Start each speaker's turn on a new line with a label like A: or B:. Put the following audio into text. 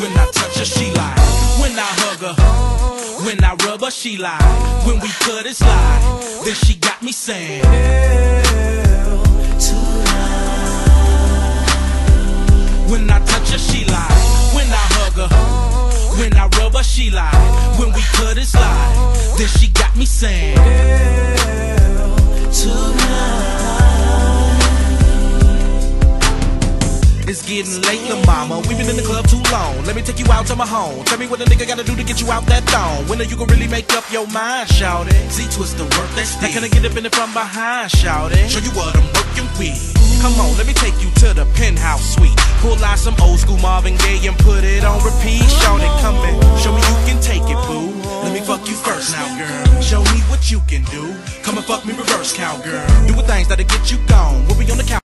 A: When I touch her, she like. When I hug her, when I rub her, she like. When we cut, it slide, Then she got me saying. Girl, when I touch her, she like. When I hug her, when I rub her, she like. When we cut, it slide, Then she got me saying. It's getting late, la mama. We've been in the club too long. Let me take you out to my home. Tell me what a nigga gotta do to get you out that thong. When are you gonna really make up your mind, shout it? Z twist the work that's Not gonna get up in it from behind, shout it. Show you what I'm working with. Come on, let me take you to the penthouse suite. Pull out some old school Marvin Gaye and put it on repeat. Shout it, come in. Show me you can take it, boo. Let me fuck you first now, girl. Show me what you can do. Come and fuck me reverse, cowgirl. Doing things that'll get you gone. We'll be on the couch.